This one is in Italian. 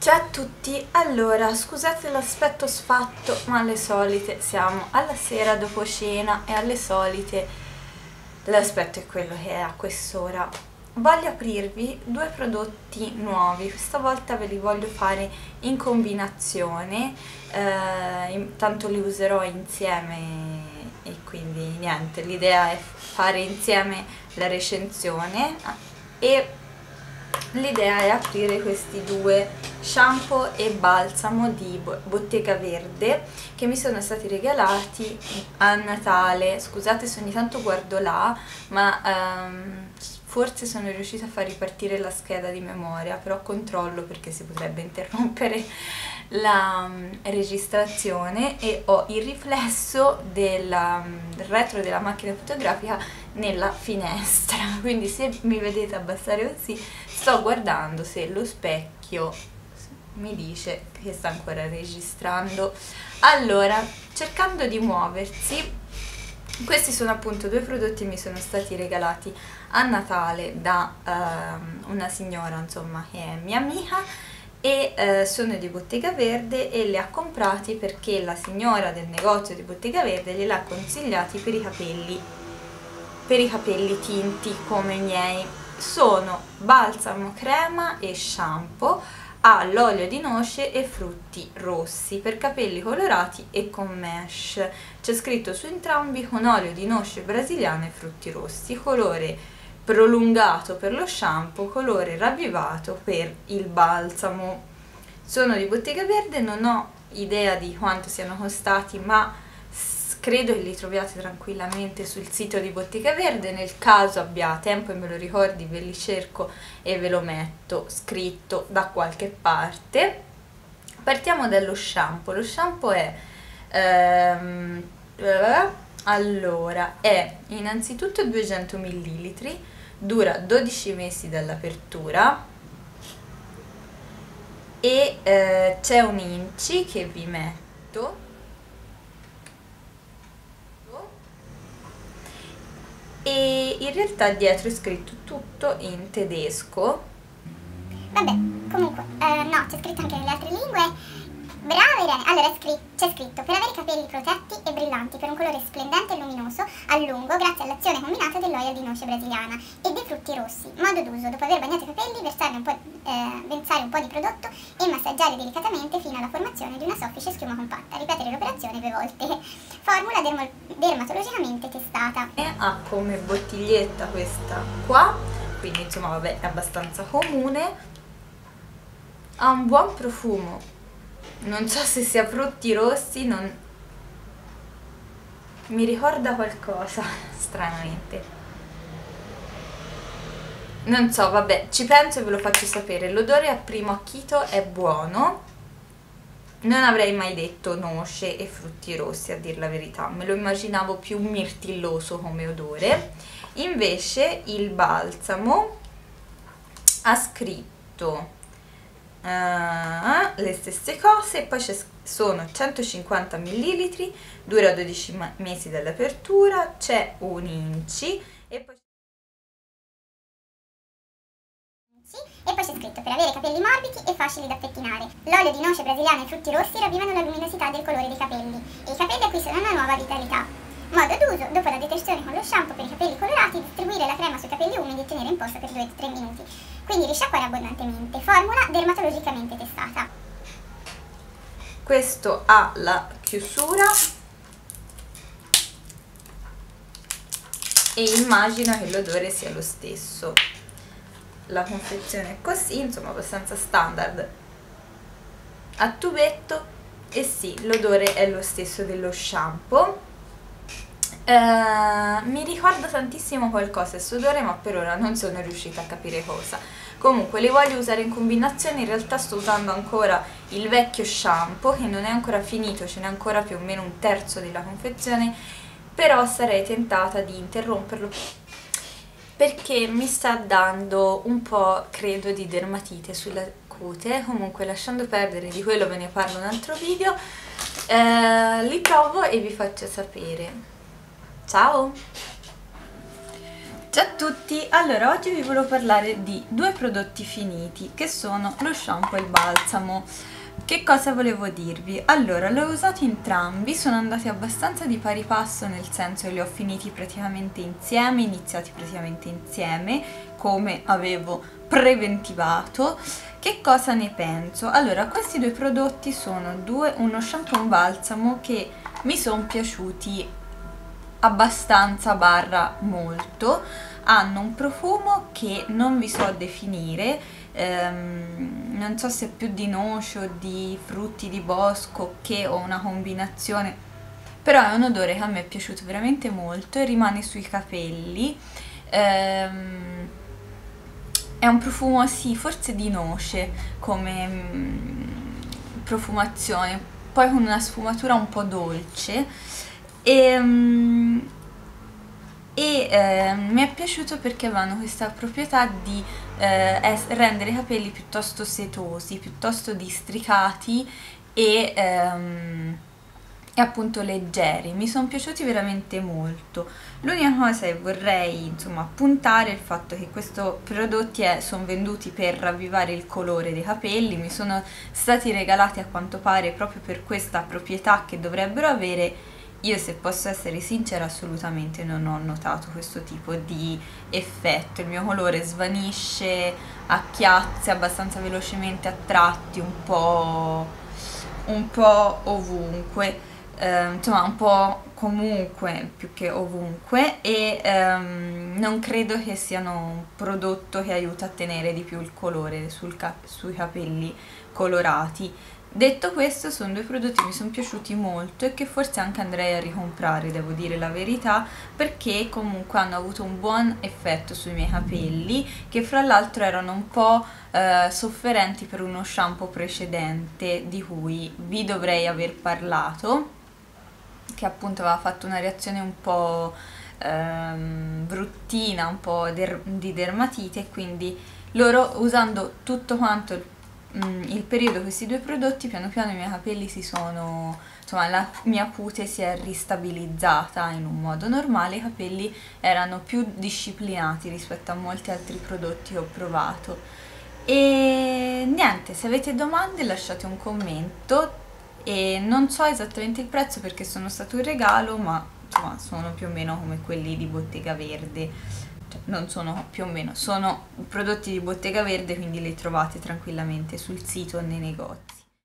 Ciao a tutti, allora scusate l'aspetto sfatto ma alle solite siamo alla sera dopo cena e alle solite l'aspetto è quello che è a quest'ora. Voglio aprirvi due prodotti nuovi. Questa volta ve li voglio fare in combinazione eh, tanto li userò insieme e quindi niente l'idea è fare insieme la recensione e l'idea è aprire questi due shampoo e balsamo di Bottega Verde che mi sono stati regalati a Natale. Scusate se ogni tanto guardo là ma um, forse sono riuscita a far ripartire la scheda di memoria però controllo perché si potrebbe interrompere la um, registrazione e ho il riflesso del um, retro della macchina fotografica nella finestra. Quindi se mi vedete abbassare così sto guardando se lo specchio mi dice che sta ancora registrando. Allora cercando di muoversi questi sono appunto due prodotti che mi sono stati regalati a Natale da uh, una signora insomma che è mia amica e uh, sono di Bottega Verde e li ha comprati perché la signora del negozio di Bottega Verde glieli ha consigliati per i capelli per i capelli tinti come i miei. Sono balsamo crema e shampoo all'olio di noce e frutti rossi per capelli colorati e con mesh. C'è scritto su entrambi con olio di noce brasiliano e frutti rossi. Colore prolungato per lo shampoo colore ravvivato per il balsamo. Sono di bottega verde non ho idea di quanto siano costati ma credo che li troviate tranquillamente sul sito di Bottega Verde, nel caso abbia tempo e me lo ricordi ve li cerco e ve lo metto scritto da qualche parte. Partiamo dallo shampoo, lo shampoo è, ehm, allora, è innanzitutto 200 ml, dura 12 mesi dall'apertura e eh, c'è un inci che vi metto e in realtà dietro è scritto tutto in tedesco. Vabbè, comunque, eh, no, c'è scritto anche nelle altre lingue Brava Irene! Allora c'è scritto per avere i capelli protetti e brillanti per un colore splendente e luminoso a lungo grazie all'azione combinata dell'olio di noce brasiliana e dei frutti rossi. Modo d'uso: dopo aver bagnato i capelli, versare un, po', eh, versare un po' di prodotto e massaggiare delicatamente fino alla formazione di una soffice schiuma compatta. Ripetere l'operazione due volte. Formula dermo dermatologicamente testata. Ha come bottiglietta questa qua, quindi insomma vabbè è abbastanza comune. Ha un buon profumo non so se sia frutti rossi, non... mi ricorda qualcosa, stranamente. Non so, vabbè, ci penso e ve lo faccio sapere. L'odore a primo acchito è buono. Non avrei mai detto noce e frutti rossi, a dir la verità. Me lo immaginavo più mirtilloso come odore. Invece il balsamo ha scritto uh, le stesse cose poi sono 150 ml dura 12 mesi dall'apertura c'è un inci e poi e poi c'è scritto per avere capelli morbidi e facili da pettinare. L'olio di noce brasiliano e frutti rossi ravvivano la luminosità del colore dei capelli e i capelli acquistano una nuova vitalità. Modo d'uso, dopo la detersione con lo shampoo per i capelli colorati, distribuire la crema sui capelli umidi e tenere in posto per 2-3 minuti. Quindi risciacquare abbondantemente. Formula dermatologicamente testata. Questo ha la chiusura e immagino che l'odore sia lo stesso. La confezione è così, insomma abbastanza standard a tubetto e sì, l'odore è lo stesso dello shampoo Uh, mi ricorda tantissimo qualcosa il sudore ma per ora non sono riuscita a capire cosa. Comunque li voglio usare in combinazione in realtà sto usando ancora il vecchio shampoo che non è ancora finito ce n'è ancora più o meno un terzo della confezione però sarei tentata di interromperlo perché mi sta dando un po' credo di dermatite sulla cute. Comunque lasciando perdere di quello ve ne parlo in un altro video. Eh, li provo e vi faccio sapere Ciao! Ciao a tutti, allora oggi vi volevo parlare di due prodotti finiti che sono lo shampoo e il balsamo. Che cosa volevo dirvi? Allora, li ho usati entrambi, sono andati abbastanza di pari passo, nel senso che li ho finiti praticamente insieme, iniziati praticamente insieme, come avevo preventivato. Che cosa ne penso? Allora, questi due prodotti sono due, uno shampoo e un balsamo che mi sono piaciuti abbastanza barra molto hanno un profumo che non vi so definire ehm, non so se più di noce o di frutti di bosco che ho una combinazione però è un odore che a me è piaciuto veramente molto e rimane sui capelli. Ehm, è un profumo sì forse di noce come mm, profumazione poi con una sfumatura un po' dolce e, um, e eh, mi è piaciuto perché avevano questa proprietà di eh, rendere i capelli piuttosto setosi, piuttosto districati e, ehm, e appunto leggeri. Mi sono piaciuti veramente molto. L'unica cosa che vorrei insomma puntare è il fatto che questi prodotti sono venduti per ravvivare il colore dei capelli, mi sono stati regalati a quanto pare proprio per questa proprietà che dovrebbero avere io se posso essere sincera assolutamente non ho notato questo tipo di effetto, il mio colore svanisce a chiazze abbastanza velocemente a tratti, un po', un po ovunque, eh, insomma un po' comunque più che ovunque. E ehm, non credo che siano un prodotto che aiuta a tenere di più il colore cap sui capelli colorati Detto questo sono due prodotti che mi sono piaciuti molto e che forse anche andrei a ricomprare, devo dire la verità, perché comunque hanno avuto un buon effetto sui miei capelli, che fra l'altro erano un po' eh, sofferenti per uno shampoo precedente di cui vi dovrei aver parlato, che appunto aveva fatto una reazione un po' ehm, bruttina, un po' der di dermatite, quindi loro usando tutto quanto il Mm, il periodo questi due prodotti piano piano i miei capelli si sono insomma la mia cute si è ristabilizzata in un modo normale i capelli erano più disciplinati rispetto a molti altri prodotti che ho provato. E niente se avete domande lasciate un commento e non so esattamente il prezzo perché sono stato in regalo ma insomma sono più o meno come quelli di Bottega Verde cioè, non sono più o meno, sono prodotti di bottega verde quindi li trovate tranquillamente sul sito nei negozi.